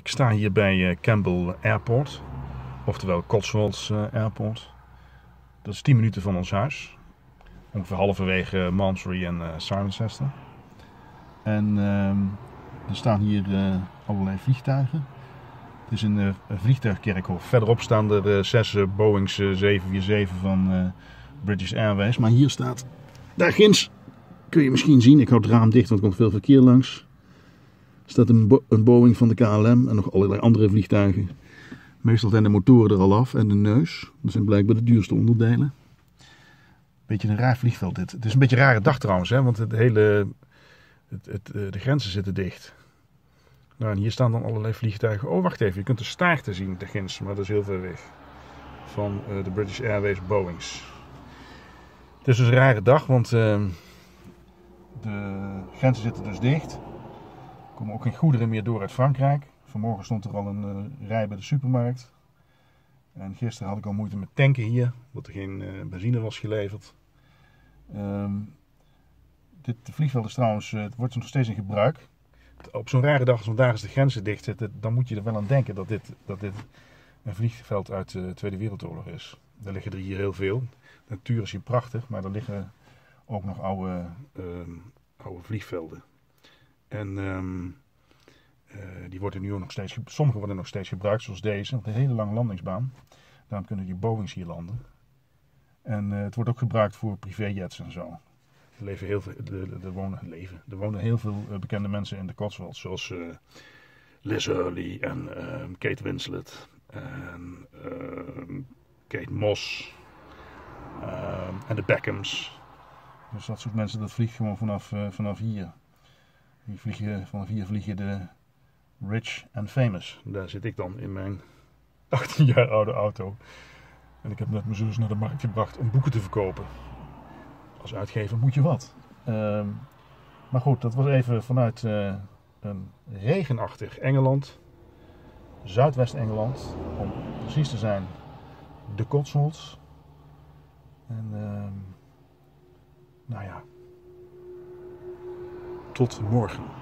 Ik sta hier bij eh, Campbell Airport, oftewel Cotswolds eh, Airport. Dat is 10 minuten van ons huis. Ongeveer halverwege Malmesbury en uh. En ehm, er staan hier allerlei vliegtuigen. Het is een vliegtuigkerkhof. Verderop staan er zes Boeings 747 van British Airways. Maar hier staat, daar ginds, kun je misschien zien. Ik hou het raam dicht, want er komt veel verkeer langs staat een, een Boeing van de KLM en nog allerlei andere vliegtuigen. Meestal zijn de motoren er al af en de neus. Dat zijn blijkbaar de duurste onderdelen. Beetje een raar vliegveld dit. Het is een beetje een rare dag trouwens, hè, want het hele, het, het, eh, de grenzen zitten dicht. Nou, hier staan dan allerlei vliegtuigen. Oh, wacht even, je kunt de staarten zien, de maar dat is heel ver weg. Van uh, de British Airways Boeings. Het is dus een rare dag, want uh, de grenzen zitten dus dicht komen ook geen goederen meer door uit Frankrijk. Vanmorgen stond er al een uh, rij bij de supermarkt. En gisteren had ik al moeite met tanken hier, omdat er geen uh, benzine was geleverd. Um, dit vliegveld is trouwens, uh, het wordt nog steeds in gebruik. Op zo'n rare dag als vandaag als de grenzen dicht zitten, dan moet je er wel aan denken dat dit, dat dit een vliegveld uit de Tweede Wereldoorlog is. Er liggen er hier heel veel. De natuur is hier prachtig, maar er liggen ook nog oude, uh, oude vliegvelden. En um, uh, die worden nu ook nog steeds, sommige worden nog steeds gebruikt, zoals deze. Een hele lange landingsbaan. Daarom kunnen die Boeings hier landen. En uh, het wordt ook gebruikt voor privéjets en zo. Er, leven heel veel, er, wonen, leven, er wonen heel veel uh, bekende mensen in de Cotswolds, zoals Liz Hurley en ehm, Kate Winslet en ehm, Kate Moss en de Beckhams. Dus dat soort mensen, dat vliegt gewoon vanaf, vanaf hier. Die vliegen, vanaf hier vliegen de Rich and Famous. Daar zit ik dan in mijn 18 jaar oude auto. En ik heb net mijn zus naar de markt gebracht om boeken te verkopen. Als uitgever moet je wat. Uh, maar goed, dat was even vanuit uh, een regenachtig Engeland. Zuidwest-Engeland. Om precies te zijn, de Cotswolds. En uh, nou ja, tot morgen.